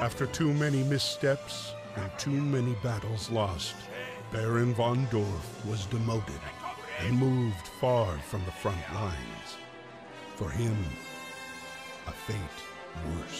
After too many missteps and too many battles lost, Baron von Dorf was demoted and moved far from the front lines. For him, a fate worse.